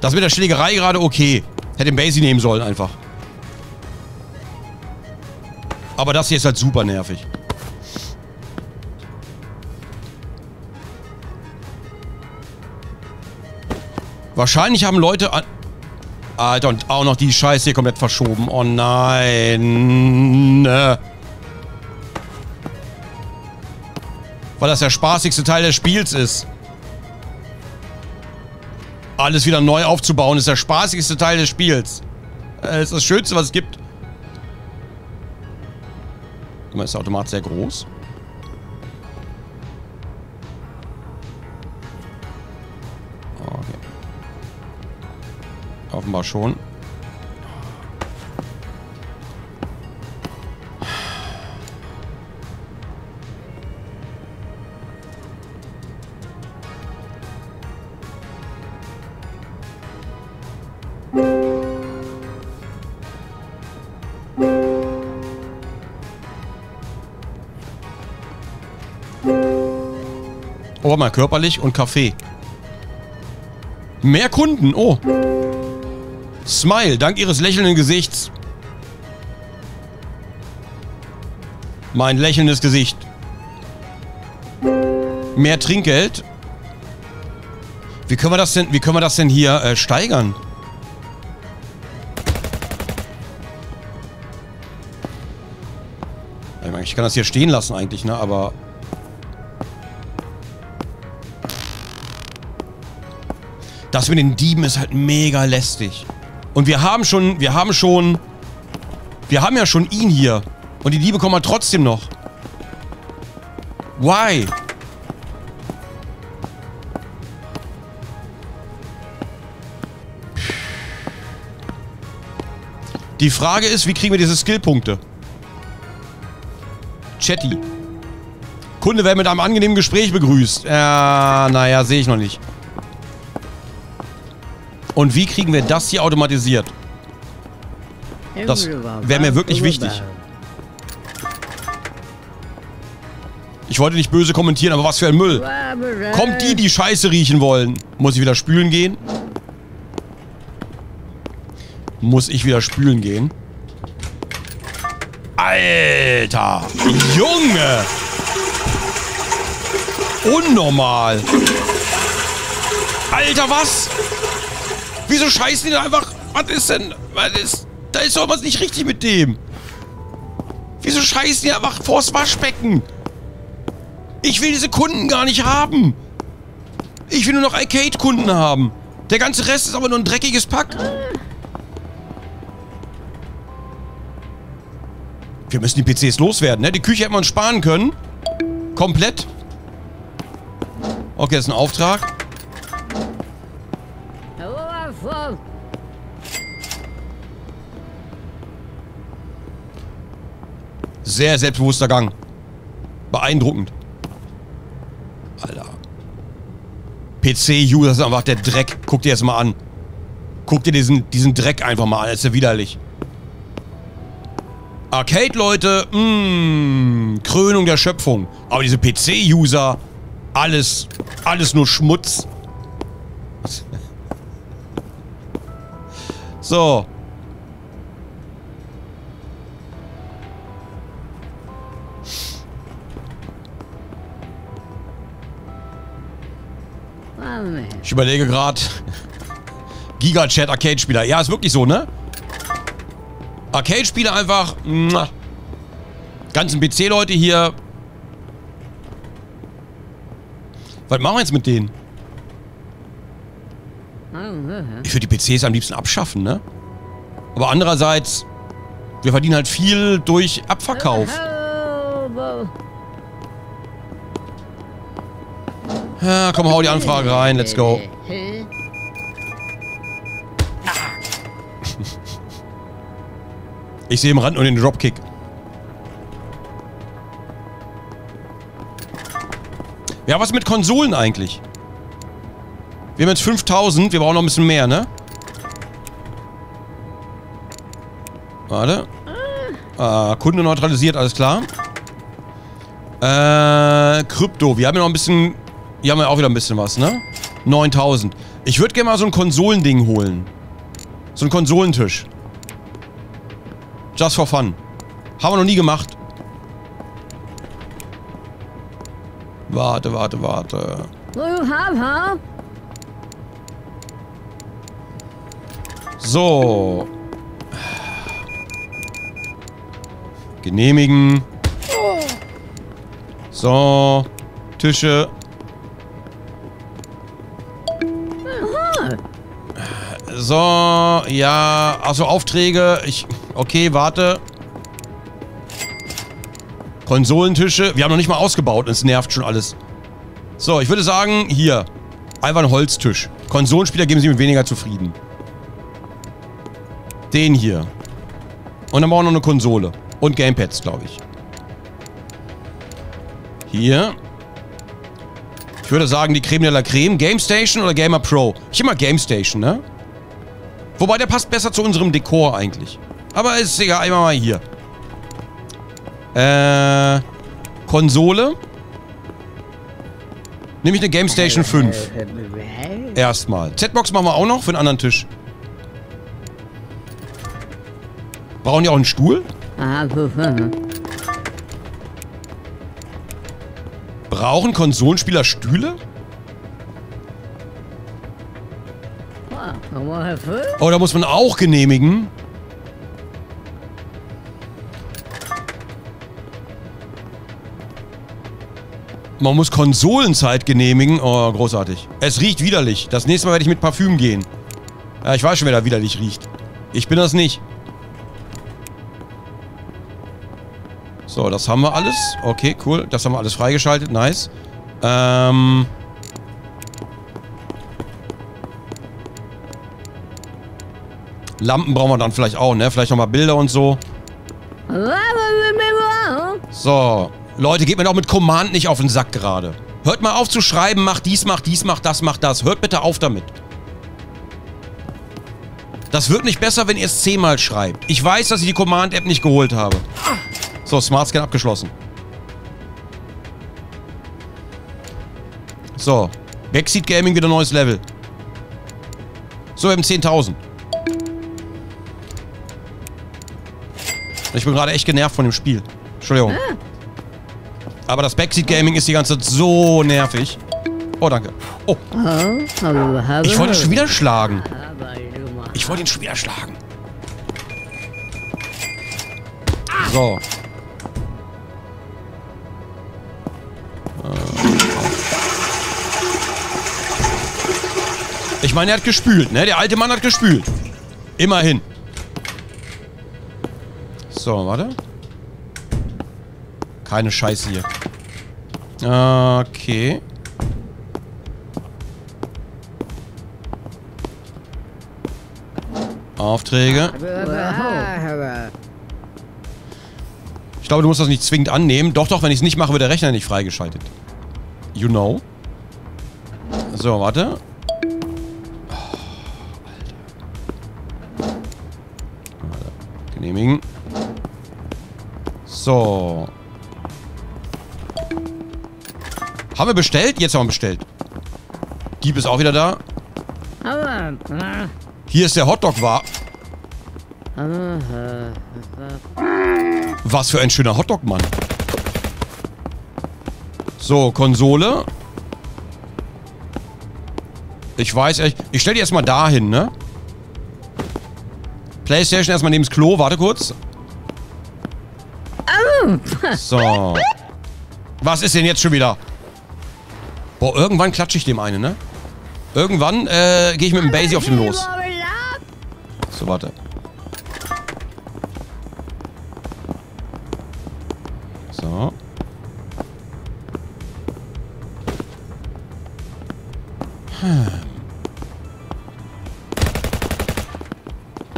Das mit der Schlägerei gerade okay. Hätte den Basie nehmen sollen einfach. Aber das hier ist halt super nervig. Wahrscheinlich haben Leute... Alter, und auch noch die Scheiße hier komplett verschoben. Oh nein. Weil das der spaßigste Teil des Spiels ist. Alles wieder neu aufzubauen ist der spaßigste Teil des Spiels. Das ist das Schönste, was es gibt. Guck mal, ist der Automat sehr groß? Offenbar schon. Oh, mal körperlich und Kaffee. Mehr Kunden, oh. Smile, dank ihres lächelnden Gesichts. Mein lächelndes Gesicht. Mehr Trinkgeld. Wie können wir das denn, wie können wir das denn hier äh, steigern? Ich kann das hier stehen lassen eigentlich, ne? Aber... Das mit den Dieben ist halt mega lästig. Und wir haben schon, wir haben schon, wir haben ja schon ihn hier. Und die Liebe kommt halt trotzdem noch. Why? Die Frage ist, wie kriegen wir diese Skillpunkte? Chatty. Kunde werden mit einem angenehmen Gespräch begrüßt. Ja, naja, sehe ich noch nicht. Und wie kriegen wir das hier automatisiert? Das wäre mir wirklich wichtig. Ich wollte nicht böse kommentieren, aber was für ein Müll. Kommt die, die Scheiße riechen wollen. Muss ich wieder spülen gehen? Muss ich wieder spülen gehen? Alter! Junge! Unnormal! Alter, was? Wieso scheißen die da einfach? Was ist denn? Was ist? Da ist doch was nicht richtig mit dem. Wieso scheißen die einfach vors Waschbecken? Ich will diese Kunden gar nicht haben. Ich will nur noch Arcade-Kunden haben. Der ganze Rest ist aber nur ein dreckiges Pack. Wir müssen die PCs loswerden, ne? Die Küche hätten wir uns sparen können. Komplett. Okay, das ist ein Auftrag. Sehr selbstbewusster Gang. Beeindruckend. Alter. PC-User ist einfach der Dreck. Guck dir das mal an. Guck dir diesen, diesen Dreck einfach mal an. Das ist ja widerlich. Arcade-Leute, mh, mm, Krönung der Schöpfung. Aber diese PC-User, alles, alles nur Schmutz. So. Ich überlege gerade. Giga-Chat Arcade-Spieler. Ja, ist wirklich so, ne? Arcade-Spieler einfach. Muah. Ganzen PC-Leute hier. Was machen wir jetzt mit denen? Ich würde die PCs am liebsten abschaffen, ne? Aber andererseits, wir verdienen halt viel durch Abverkauf. Ja, komm, hau die Anfrage rein. Let's go. Ich sehe im Rand nur den Dropkick. Ja, was mit Konsolen eigentlich? Wir haben jetzt 5000. Wir brauchen noch ein bisschen mehr, ne? Warte. Ah, Kunde neutralisiert, alles klar. Äh, Krypto. Wir haben ja noch ein bisschen... Hier haben wir auch wieder ein bisschen was, ne? 9000. Ich würde gerne mal so ein Konsolending holen. So ein Konsolentisch. Just for fun. Haben wir noch nie gemacht. Warte, warte, warte. So. Genehmigen. So. Tische. So, ja, also Aufträge. Ich, okay, warte. Konsolentische. Wir haben noch nicht mal ausgebaut. Es nervt schon alles. So, ich würde sagen, hier. Einfach ein Holztisch. Konsolenspieler geben sich mit weniger zufrieden. Den hier. Und dann brauchen wir noch eine Konsole. Und Gamepads, glaube ich. Hier. Ich würde sagen, die Creme de la Creme. Game Station oder Gamer Pro? Ich immer Game Station, ne? Wobei, der passt besser zu unserem Dekor eigentlich. Aber ist egal, einmal mal hier. Äh, Konsole. Nehme ich eine Game Station 5. Erstmal. Z-Box machen wir auch noch für einen anderen Tisch. Brauchen die auch einen Stuhl? Brauchen Konsolenspieler Stühle? Oh, da muss man auch genehmigen. Man muss Konsolenzeit genehmigen. Oh, großartig. Es riecht widerlich. Das nächste Mal werde ich mit Parfüm gehen. Ja, ich weiß schon, wer da widerlich riecht. Ich bin das nicht. So, das haben wir alles. Okay, cool. Das haben wir alles freigeschaltet. Nice. Ähm... Lampen brauchen wir dann vielleicht auch, ne? Vielleicht nochmal Bilder und so. So. Leute, geht mir doch mit Command nicht auf den Sack gerade. Hört mal auf zu schreiben, mach dies, mach dies, mach das, mach das. Hört bitte auf damit. Das wird nicht besser, wenn ihr es zehnmal schreibt. Ich weiß, dass ich die Command-App nicht geholt habe. So, Smart Scan abgeschlossen. So. Backseat Gaming wieder neues Level. So, haben 10.000. Ich bin gerade echt genervt von dem Spiel. Entschuldigung. Aber das Backseat Gaming ist die ganze Zeit so nervig. Oh, danke. Oh. Ich wollte ihn schon wieder schlagen. Ich wollte ihn schon wieder schlagen. So. Ich meine, er hat gespült, ne? Der alte Mann hat gespült. Immerhin. So, warte. Keine Scheiße hier. Okay. Aufträge. Ich glaube, du musst das nicht zwingend annehmen. Doch, doch, wenn ich es nicht mache, wird der Rechner nicht freigeschaltet. You know. So, warte. Genehmigen. So. Haben wir bestellt? Jetzt haben wir bestellt. Dieb ist auch wieder da. Hier ist der Hotdog war. Was für ein schöner Hotdog, Mann. So, Konsole. Ich weiß echt. Ich stelle die erstmal dahin, ne? Playstation erstmal neben das Klo. Warte kurz. So. Was ist denn jetzt schon wieder? Boah, irgendwann klatsche ich dem eine, ne? Irgendwann äh, gehe ich mit dem Basie auf den los. So, warte. So. Hm.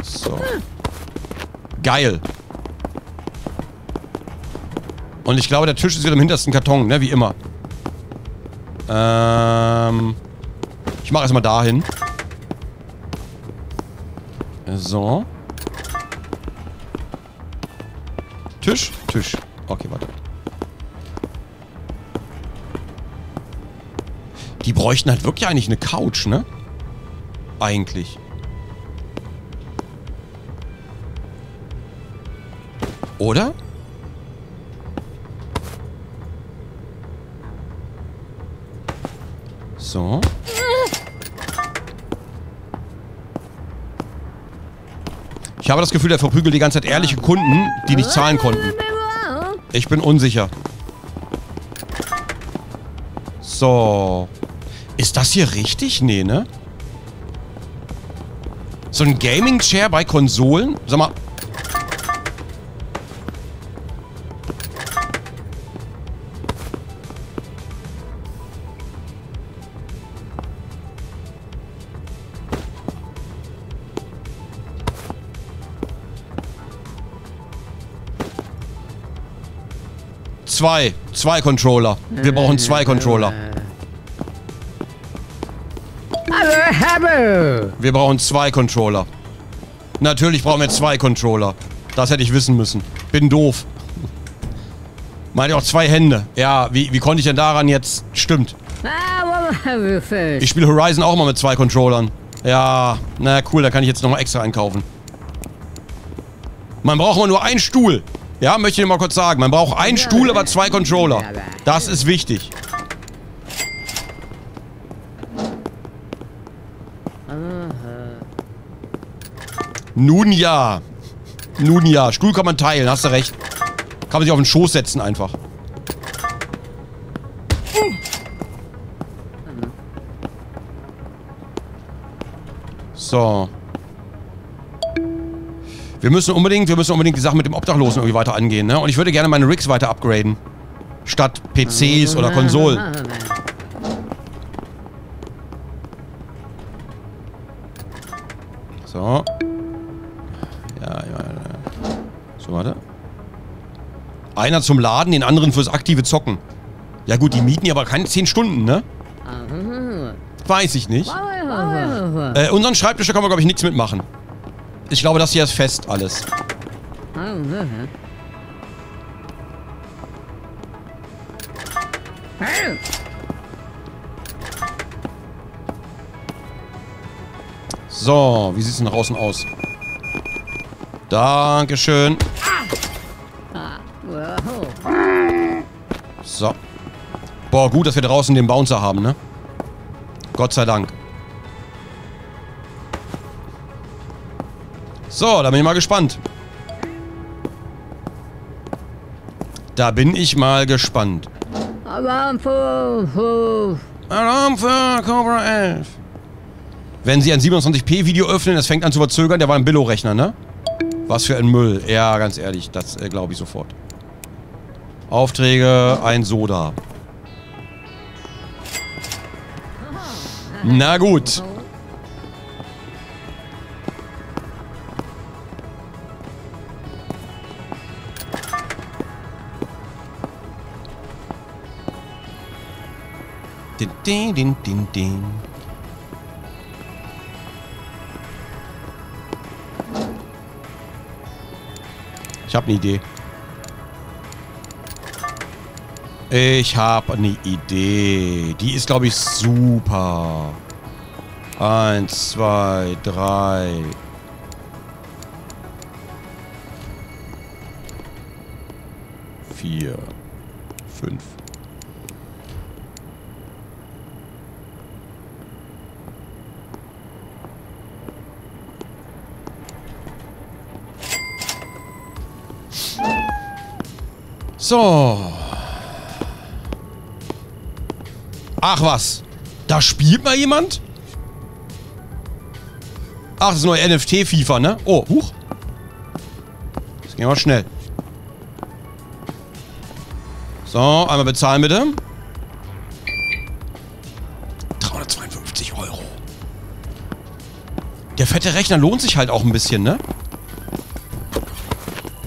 So. Geil. Und ich glaube, der Tisch ist wieder im hintersten Karton, ne? Wie immer. Ähm... Ich mache erstmal dahin. So. Tisch? Tisch. Okay, warte. Die bräuchten halt wirklich eigentlich eine Couch, ne? Eigentlich. Oder? So. Ich habe das Gefühl, der verprügelt die ganze Zeit ehrliche Kunden, die nicht zahlen konnten. Ich bin unsicher. So. Ist das hier richtig? Nee, ne? So ein Gaming-Chair bei Konsolen? Sag mal. Zwei. Zwei Controller. Wir brauchen zwei Controller. Wir brauchen zwei Controller. Natürlich brauchen wir zwei Controller. Das hätte ich wissen müssen. Bin doof. Meint ihr auch zwei Hände? Ja, wie, wie konnte ich denn daran jetzt... Stimmt. Ich spiele Horizon auch mal mit zwei Controllern. Ja, na cool, da kann ich jetzt nochmal extra einkaufen. Man braucht immer nur einen Stuhl. Ja, möchte ich mal kurz sagen. Man braucht einen Stuhl, aber zwei Controller. Das ist wichtig. Nun ja. Nun ja. Stuhl kann man teilen, hast du recht. Kann man sich auf den Schoß setzen einfach. So. Wir müssen unbedingt, wir müssen unbedingt die Sache mit dem Obdachlosen irgendwie weiter angehen, ne? Und ich würde gerne meine Rigs weiter upgraden. Statt PCs oder Konsolen. So. Ja, ja, ja. So, warte. Einer zum Laden, den anderen fürs aktive Zocken. Ja gut, die mieten ja aber keine 10 Stunden, ne? Weiß ich nicht. Äh, unseren Schreibtisch, da kann man, glaube ich, nichts mitmachen. Ich glaube, das hier ist fest alles. So, wie sieht es denn nach außen aus? Dankeschön. So. Boah, gut, dass wir draußen den Bouncer haben, ne? Gott sei Dank. So, da bin ich mal gespannt. Da bin ich mal gespannt. Alarm für... Alarm für Cobra 11. Wenn Sie ein 27p-Video öffnen, es fängt an zu verzögern, der war ein Billo-Rechner, ne? Was für ein Müll. Ja, ganz ehrlich, das äh, glaube ich sofort. Aufträge, ein Soda. Na gut. Din, din, din, din. Ich habe eine Idee. Ich habe eine Idee. Die ist, glaube ich, super. Eins, zwei, drei. Vier. Fünf. So. Ach was. Da spielt mal jemand? Ach, das ist neue NFT-FIFA, ne? Oh, huch. Das ging aber schnell. So, einmal bezahlen bitte. 352 Euro. Der fette Rechner lohnt sich halt auch ein bisschen, ne?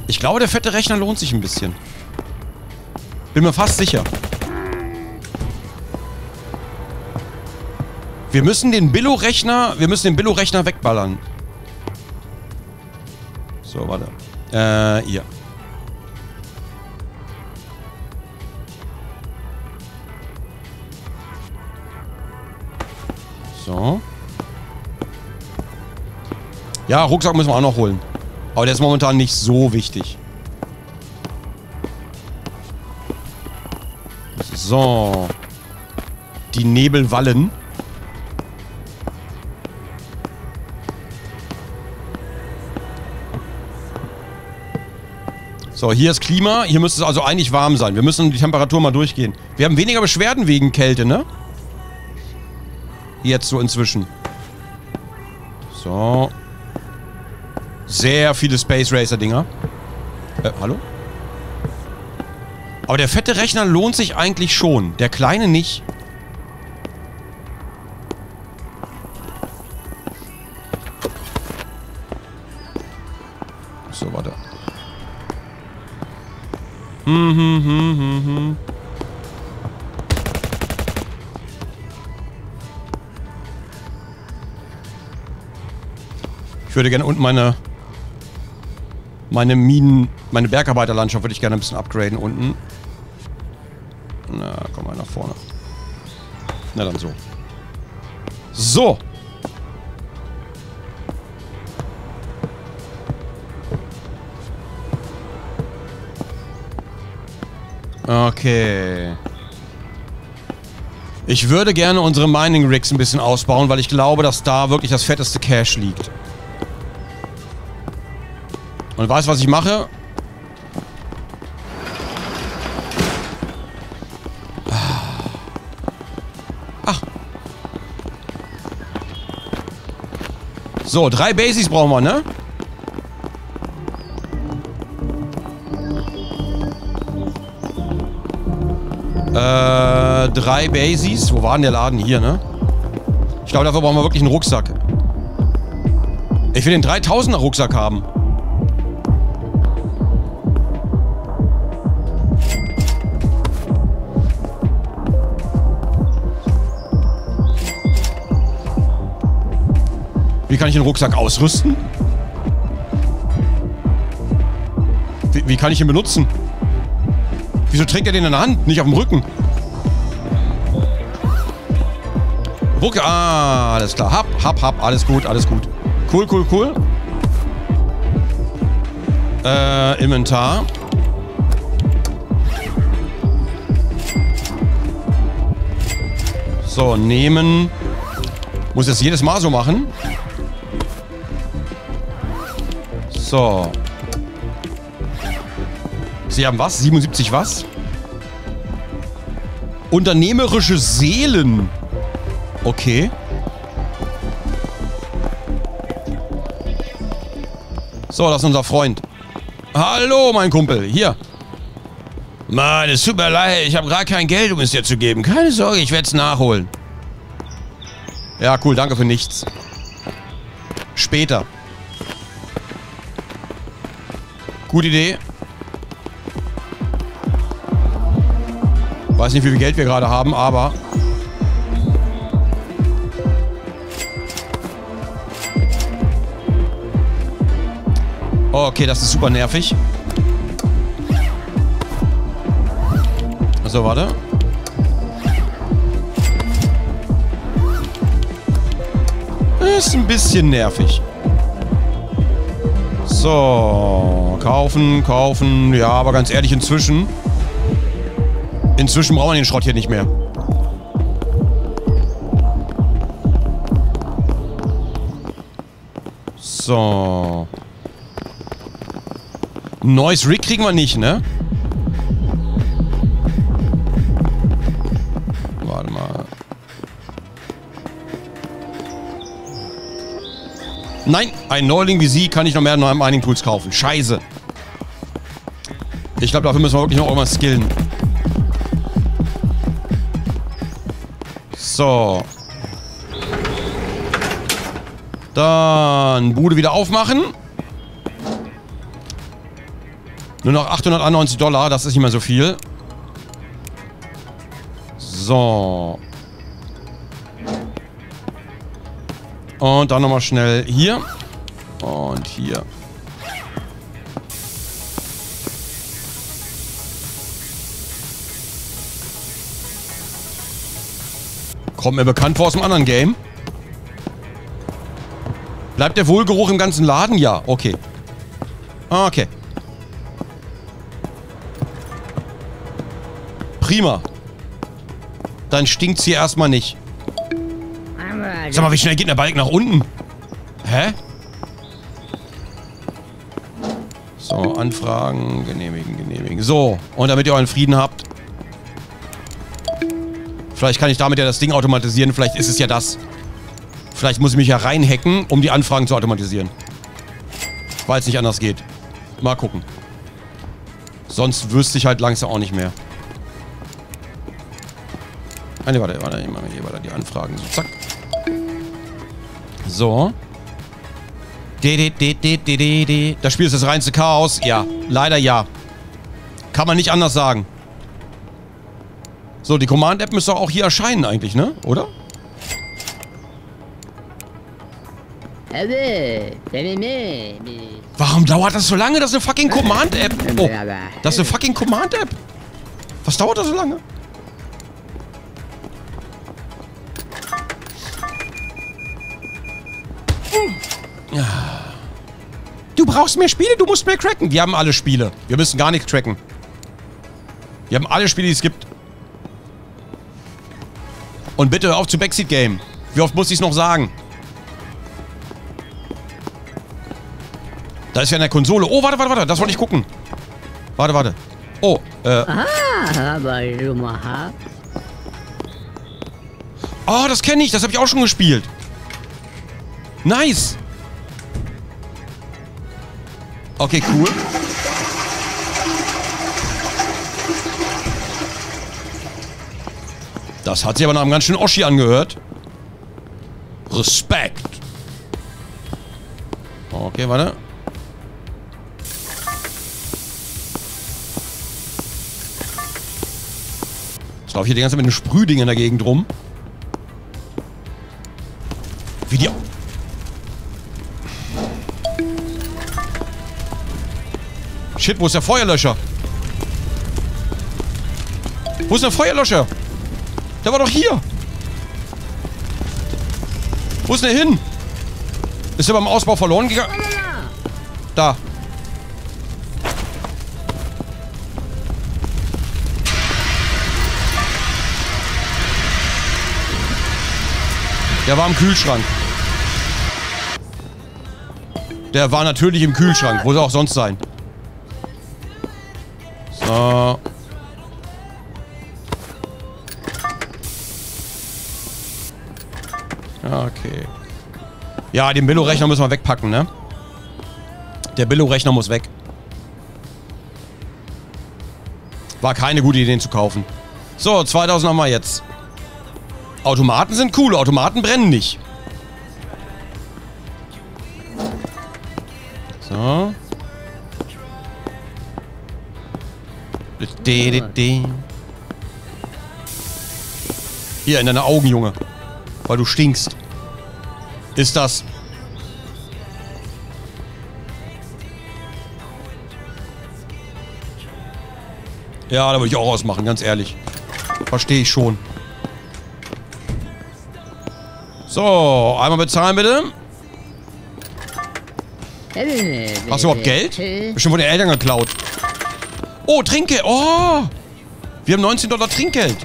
Ich glaube, der fette Rechner lohnt sich ein bisschen. Bin mir fast sicher. Wir müssen den Billo-Rechner, wir müssen den Billo-Rechner wegballern. So, warte. Äh, hier. So. Ja, Rucksack müssen wir auch noch holen. Aber der ist momentan nicht so wichtig. So. Die Nebelwallen. So, hier ist Klima. Hier müsste es also eigentlich warm sein. Wir müssen die Temperatur mal durchgehen. Wir haben weniger Beschwerden wegen Kälte, ne? Jetzt so inzwischen. So. Sehr viele Space Racer Dinger. Äh, hallo? Aber der fette Rechner lohnt sich eigentlich schon. Der kleine nicht. So, warte. Hm, hm, hm, hm, hm. Ich würde gerne unten meine meine Minen, meine Bergarbeiterlandschaft würde ich gerne ein bisschen upgraden unten. Na, komm mal nach vorne. Na dann so. So. Okay. Ich würde gerne unsere Mining Rigs ein bisschen ausbauen, weil ich glaube, dass da wirklich das fetteste Cash liegt. Und weißt was ich mache? Ach. So, drei Basics brauchen wir, ne? Äh, drei Basics. Wo war denn der Laden? Hier, ne? Ich glaube, dafür brauchen wir wirklich einen Rucksack. Ich will den 3000er Rucksack haben. Wie kann ich den Rucksack ausrüsten? Wie, wie kann ich ihn benutzen? Wieso trägt er den in der Hand, nicht auf dem Rücken? Ruck, ah, alles klar. Hab, hab, hab, alles gut, alles gut. Cool, cool, cool. Äh, Inventar. So, nehmen. Muss jetzt jedes Mal so machen. So. Sie haben was? 77 was? Unternehmerische Seelen. Okay. So, das ist unser Freund. Hallo, mein Kumpel. Hier. Mann, es tut mir leid. Ich habe gerade kein Geld, um es dir zu geben. Keine Sorge, ich werde es nachholen. Ja, cool. Danke für nichts. Später. Gute Idee. Weiß nicht, wie viel Geld wir gerade haben, aber... Okay, das ist super nervig. So, warte. Ist ein bisschen nervig. So, kaufen, kaufen. Ja, aber ganz ehrlich, inzwischen... Inzwischen brauchen wir den Schrott hier nicht mehr. So. Neues Rig kriegen wir nicht, ne? Nein, ein Neuling wie Sie kann ich noch mehr neue Mining Tools kaufen. Scheiße. Ich glaube, dafür müssen wir wirklich noch irgendwas skillen. So. Dann Bude wieder aufmachen. Nur noch 891 Dollar, das ist nicht mehr so viel. So. Und dann nochmal schnell hier. Und hier. Kommt mir bekannt vor aus dem anderen Game. Bleibt der Wohlgeruch im ganzen Laden? Ja, okay. Okay. Prima. Dann stinkt's hier erstmal nicht. Sag mal, wie schnell geht der Balken nach unten? Hä? So, Anfragen, genehmigen, genehmigen. So, und damit ihr euren Frieden habt. Vielleicht kann ich damit ja das Ding automatisieren. Vielleicht ist es ja das. Vielleicht muss ich mich ja reinhacken, um die Anfragen zu automatisieren. Weil es nicht anders geht. Mal gucken. Sonst wüsste ich halt langsam auch nicht mehr. Ah, warte, warte, ich mache hier weiter die Anfragen. So, zack. So. Das Spiel ist das reinste Chaos. Ja, leider ja. Kann man nicht anders sagen. So, die Command-App müsste auch hier erscheinen eigentlich, ne? Oder? Warum dauert das so lange? Das ist eine fucking Command-App. Oh, das ist eine fucking Command-App. Was dauert das so lange? Brauchst mehr Spiele, du musst mehr cracken. Wir haben alle Spiele. Wir müssen gar nichts tracken. Wir haben alle Spiele, die es gibt. Und bitte hör auf zu Backseat Game. Wie oft muss ich es noch sagen? Da ist ja eine Konsole. Oh, warte, warte, warte. Das wollte ich gucken. Warte, warte. Oh, äh. Oh, das kenne ich. Das habe ich auch schon gespielt. Nice. Okay, cool. Das hat sich aber nach einem ganz schönen Oschi angehört. Respekt. Okay, warte. Jetzt laufe ich hier die ganze Zeit mit einem Sprühding in der Gegend rum. Shit, wo ist der Feuerlöscher? Wo ist der Feuerlöscher? Der war doch hier. Wo ist der hin? Ist er beim Ausbau verloren gegangen? Da. Der war im Kühlschrank. Der war natürlich im Kühlschrank. Wo soll auch sonst sein? Okay. Ja, den Billo-Rechner müssen wir wegpacken, ne? Der Billo-Rechner muss weg. War keine gute Idee, den zu kaufen. So, 2000 haben wir jetzt. Automaten sind cool. Automaten brennen nicht. Hier, in deine Augen, Junge. Weil du stinkst. Ist das. Ja, da würde ich auch ausmachen, ganz ehrlich. Verstehe ich schon. So, einmal bezahlen bitte. Hast du überhaupt Geld? Bestimmt von den Eltern geklaut. Oh, Trinkgeld. Oh. Wir haben 19 Dollar Trinkgeld.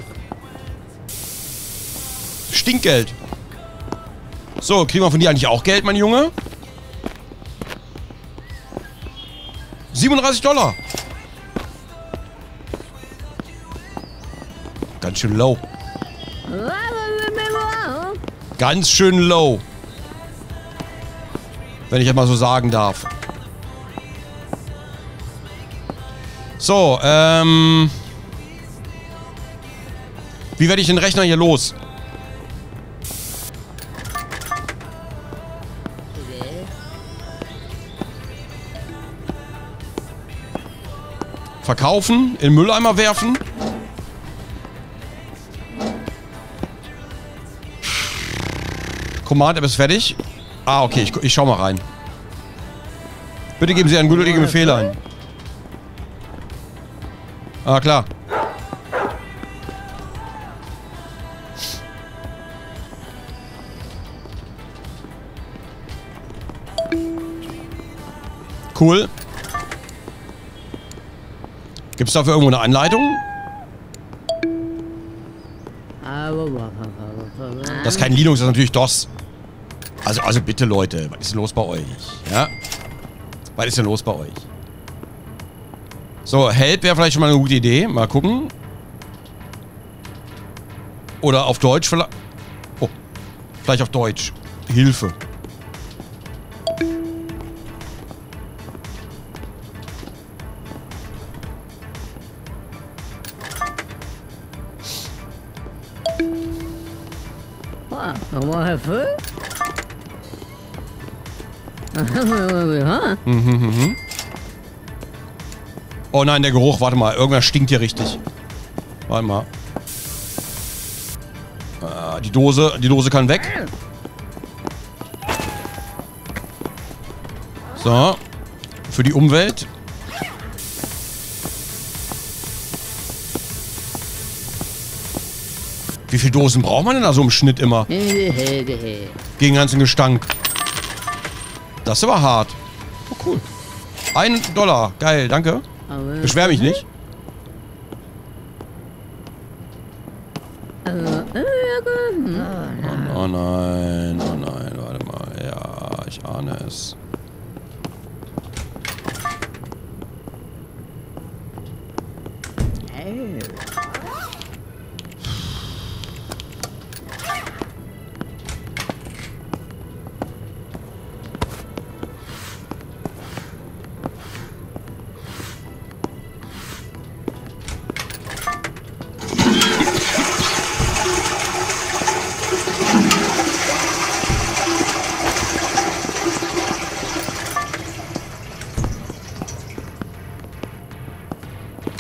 Stinkgeld. So, kriegen wir von dir eigentlich auch Geld, mein Junge? 37 Dollar. Ganz schön low. Ganz schön low. Wenn ich das mal so sagen darf. So, ähm... Wie werde ich den Rechner hier los? Verkaufen, in Mülleimer werfen. Command-App ist fertig. Ah, okay, ich, ich schau mal rein. Bitte geben Sie einen gültigen Befehl ein. Ah, klar. Cool. Gibt es dafür irgendwo eine Anleitung? Das ist kein Linux, das ist natürlich DOS. Also, also bitte Leute, was ist denn los bei euch? Ja? Was ist denn los bei euch? So, Help wäre vielleicht schon mal eine gute Idee. Mal gucken. Oder auf Deutsch vielleicht. Oh. Vielleicht auf Deutsch. Hilfe. Nochmal Hilfe? Mhm, oh nein, der Geruch. Warte mal. Irgendwas stinkt hier richtig. Warte mal. Ah, die Dose. Die Dose kann weg. So. Für die Umwelt. Wie viele Dosen braucht man denn da so im Schnitt immer? Gegen ganzen Gestank. Das ist aber hart. Oh, cool. Ein Dollar. Geil, danke. Beschwer mich nicht. Oh nein, oh nein, warte mal. Ja, ich ahne es.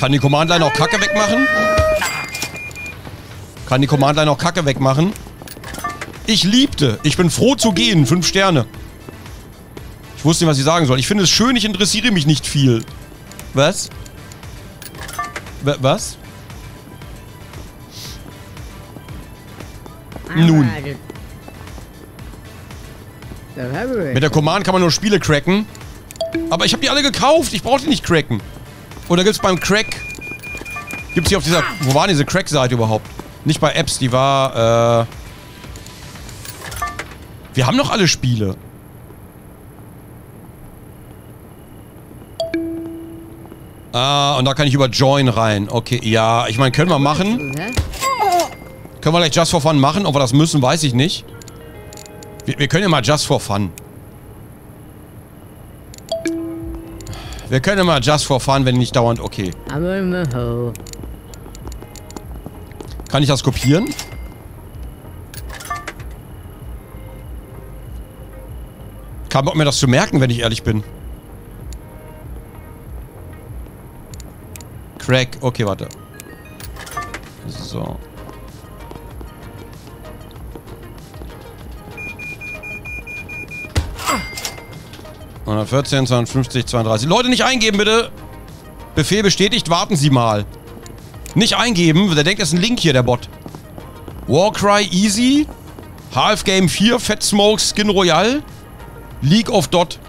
Kann die Command-Line auch Kacke wegmachen? Kann die Command-Line auch Kacke wegmachen? Ich liebte. Ich bin froh zu gehen. Fünf Sterne. Ich wusste nicht, was ich sagen soll. Ich finde es schön, ich interessiere mich nicht viel. Was? W was? Nun. Mit der Command kann man nur Spiele cracken. Aber ich habe die alle gekauft. Ich brauche die nicht cracken. Oder gibt es beim Crack... Gibt es hier auf dieser... Wo war diese Crack-Seite überhaupt? Nicht bei Apps, die war... Äh... Wir haben noch alle Spiele. Ah, und da kann ich über Join rein. Okay, ja, ich meine, können wir machen. Können wir gleich Just for Fun machen? Ob wir das müssen, weiß ich nicht. Wir, wir können ja mal Just for Fun. Wir können mal Just for Fun, wenn nicht dauernd... Okay. Kann ich das kopieren? Kein Bock mir das zu merken, wenn ich ehrlich bin. Crack. Okay, warte. So. 114, 250, 32. Leute, nicht eingeben, bitte. Befehl bestätigt, warten Sie mal. Nicht eingeben, der denkt, das ist ein Link hier, der Bot. Warcry Easy. Half Game 4, Fat Smoke, Skin Royale. League of Dot.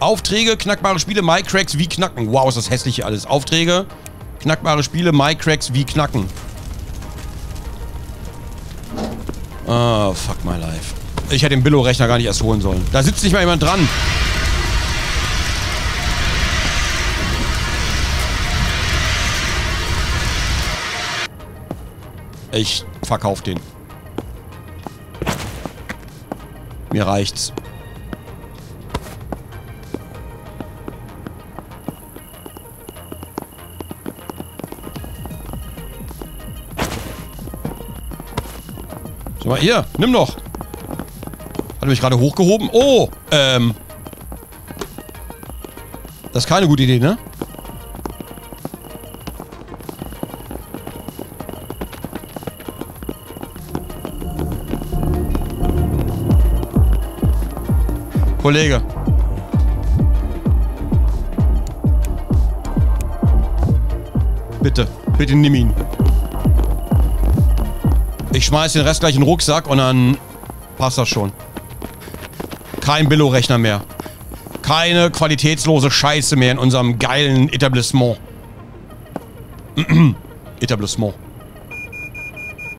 Aufträge, knackbare Spiele, MyCracks wie knacken. Wow, ist das hässlich hier alles. Aufträge, knackbare Spiele, MyCracks wie knacken. Oh, fuck my life. Ich hätte den Billo-Rechner gar nicht erst holen sollen. Da sitzt nicht mal jemand dran. Ich verkauf den. Mir reicht's. So mal hier, nimm doch. Hat mich gerade hochgehoben? Oh, ähm. Das ist keine gute Idee, ne? Kollege. Bitte, bitte nimm ihn. Ich schmeiß den Rest gleich in den Rucksack und dann passt das schon. Kein Billo-Rechner mehr. Keine qualitätslose Scheiße mehr in unserem geilen Etablissement. Etablissement.